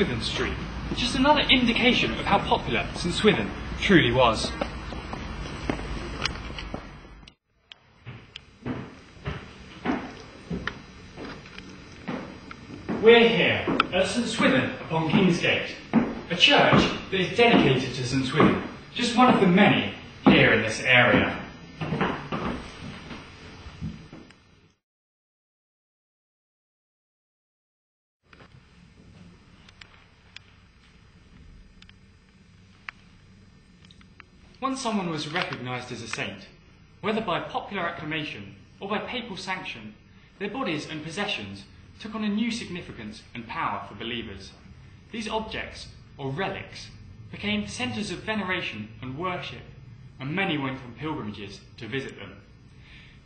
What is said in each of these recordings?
Swithun Street. Just another indication of how popular St Swithun truly was. We're here at St Swithun upon Kingsgate, a church that is dedicated to St Swithun, just one of the many here in this area. Once someone was recognised as a saint, whether by popular acclamation or by papal sanction, their bodies and possessions took on a new significance and power for believers. These objects, or relics, became centres of veneration and worship, and many went on pilgrimages to visit them.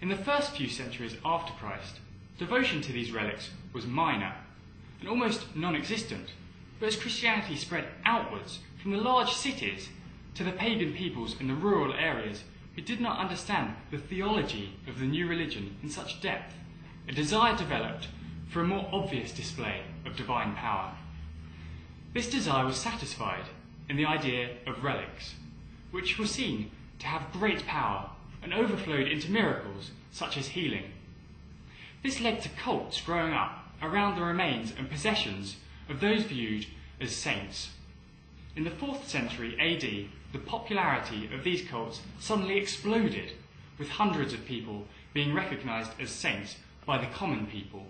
In the first few centuries after Christ, devotion to these relics was minor and almost non existent, but as Christianity spread outwards from the large cities to the pagan peoples in the rural areas who did not understand the theology of the new religion in such depth, a desire developed for a more obvious display of divine power. This desire was satisfied in the idea of relics, which were seen to have great power and overflowed into miracles such as healing. This led to cults growing up around the remains and possessions of those viewed as saints. In the 4th century AD, the popularity of these cults suddenly exploded, with hundreds of people being recognized as saints by the common people.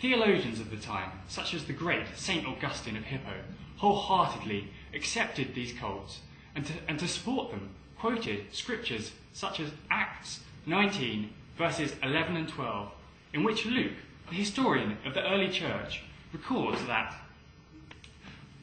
Theologians of the time, such as the great St. Augustine of Hippo, wholeheartedly accepted these cults and to, and to support them quoted scriptures such as Acts 19, verses 11 and 12, in which Luke, the historian of the early church, records that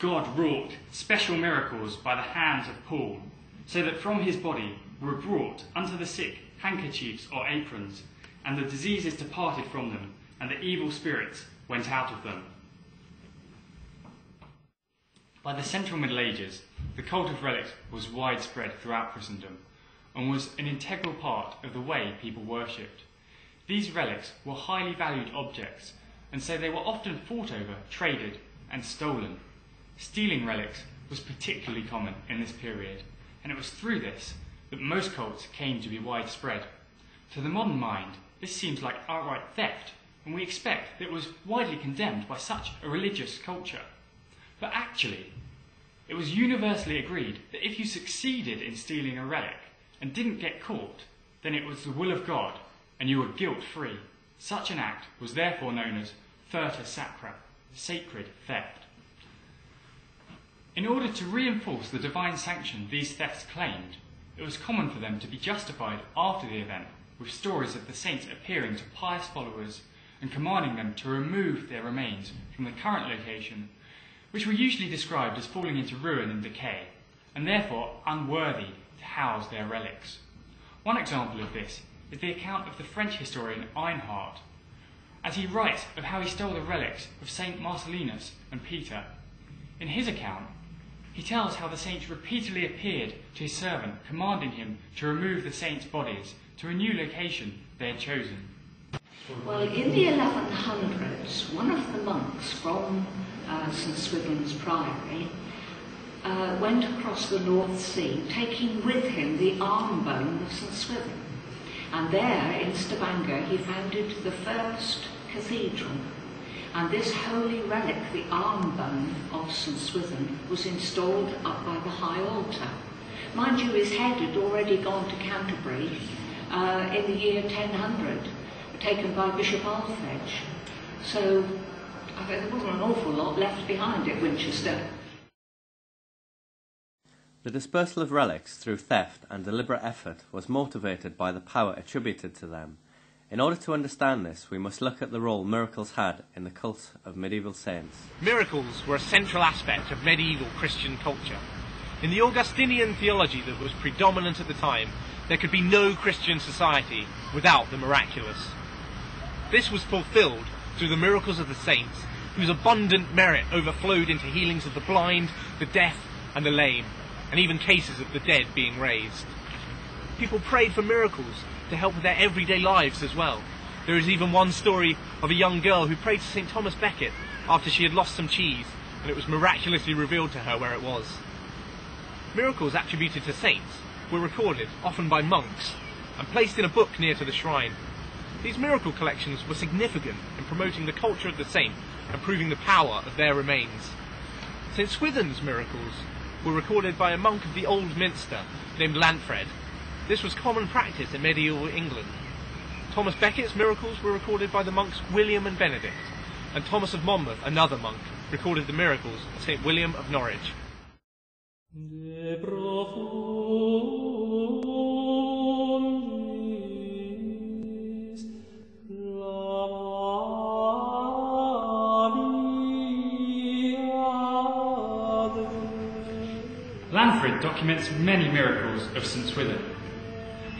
God wrought special miracles by the hands of Paul, so that from his body were brought unto the sick handkerchiefs or aprons, and the diseases departed from them, and the evil spirits went out of them. By the Central Middle Ages, the cult of relics was widespread throughout Christendom and was an integral part of the way people worshipped. These relics were highly valued objects, and so they were often fought over, traded, and stolen. Stealing relics was particularly common in this period, and it was through this that most cults came to be widespread. To the modern mind, this seems like outright theft, and we expect that it was widely condemned by such a religious culture. But actually, it was universally agreed that if you succeeded in stealing a relic and didn't get caught, then it was the will of God and you were guilt free. Such an act was therefore known as furta sacra, sacred theft. In order to reinforce the divine sanction these thefts claimed, it was common for them to be justified after the event with stories of the saints appearing to pious followers and commanding them to remove their remains from the current location, which were usually described as falling into ruin and decay, and therefore unworthy to house their relics. One example of this is the account of the French historian Einhard, as he writes of how he stole the relics of Saint Marcellinus and Peter. In his account, he tells how the saints repeatedly appeared to his servant, commanding him to remove the saints' bodies to a new location they had chosen. Well, in the 1100s, one of the monks from uh, St Swithun's Priory uh, went across the North Sea, taking with him the arm bone of St Swithun. And there, in Stavanger, he founded the first cathedral. And this holy relic, the arm bone of St Swithun, was installed up by the high altar. Mind you, his head had already gone to Canterbury uh, in the year 1000 taken by Bishop Alphege. So I think there wasn't an awful lot left behind at Winchester. The dispersal of relics through theft and deliberate effort was motivated by the power attributed to them. In order to understand this, we must look at the role miracles had in the cult of medieval saints. Miracles were a central aspect of medieval Christian culture. In the Augustinian theology that was predominant at the time, there could be no Christian society without the miraculous. This was fulfilled through the miracles of the saints, whose abundant merit overflowed into healings of the blind, the deaf, and the lame, and even cases of the dead being raised. People prayed for miracles to help with their everyday lives as well. There is even one story of a young girl who prayed to St. Thomas Becket after she had lost some cheese and it was miraculously revealed to her where it was. Miracles attributed to saints were recorded, often by monks, and placed in a book near to the shrine. These miracle collections were significant in promoting the culture of the saint and proving the power of their remains. St. Swithun's miracles were recorded by a monk of the Old Minster named Lantfred. This was common practice in medieval England. Thomas Becket's miracles were recorded by the monks William and Benedict, and Thomas of Monmouth, another monk, recorded the miracles of St. William of Norwich. Lantfred documents many miracles of St. Swithun.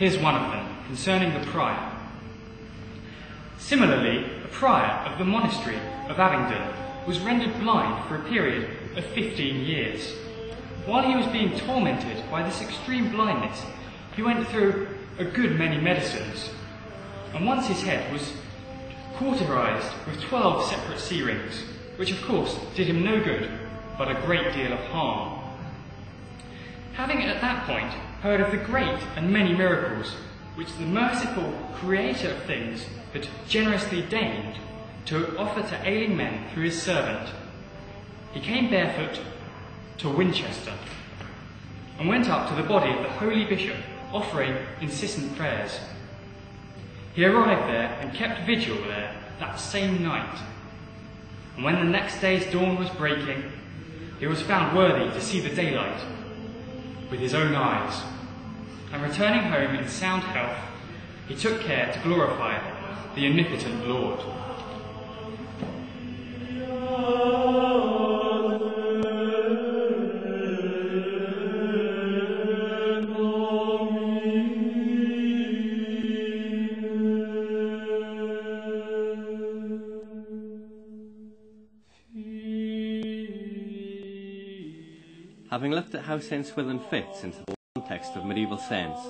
Here's one of them, concerning the prior. Similarly, a prior of the monastery of Abingdon was rendered blind for a period of 15 years. While he was being tormented by this extreme blindness, he went through a good many medicines, and once his head was cauterized with 12 separate sea rings, which of course did him no good, but a great deal of harm. Having at that point heard of the great and many miracles which the merciful Creator of things had generously deigned to offer to ailing men through his servant, he came barefoot to Winchester and went up to the body of the holy bishop, offering incessant prayers. He arrived there and kept vigil there that same night. And when the next day's dawn was breaking, he was found worthy to see the daylight with his own eyes. And returning home in sound health, he took care to glorify the omnipotent Lord. Having looked at how St. Swithun fits into the context of medieval saints,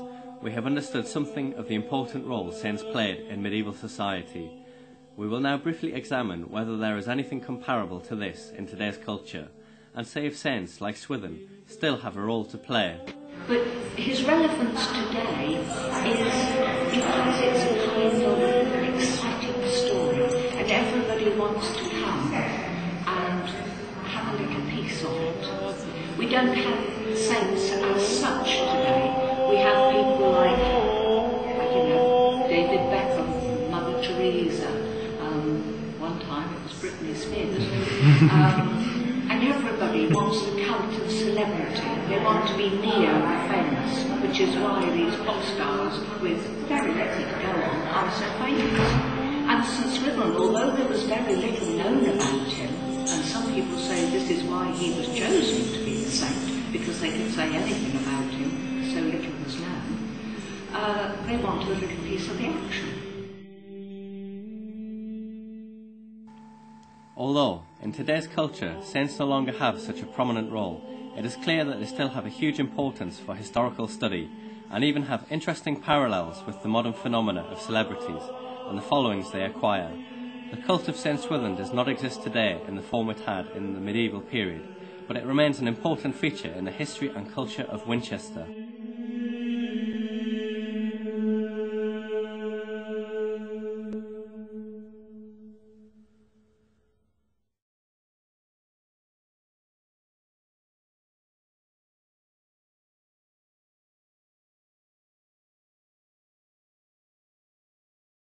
we have understood something of the important role saints played in medieval society. We will now briefly examine whether there is anything comparable to this in today's culture, and say if saints like Swithun still have a role to play. But his relevance today is because it's a kind of exciting story, and everybody wants to come We don't have saints as such today. We have people like, you know, David Beckham, Mother Teresa. Um, one time it was Britney Spears. Um, and everybody wants the cult of celebrity. They want to be near famous, which is why these pop stars with very little to go on are so famous. And St. Swithun, although there was very little known about him, and some people say this is why he was chosen to be they could say anything about him, so little was known, uh, they want a little piece of the action. Although, in today's culture, saints no longer have such a prominent role, it is clear that they still have a huge importance for historical study and even have interesting parallels with the modern phenomena of celebrities and the followings they acquire. The cult of St. Swithun does not exist today in the form it had in the medieval period, but it remains an important feature in the history and culture of Winchester.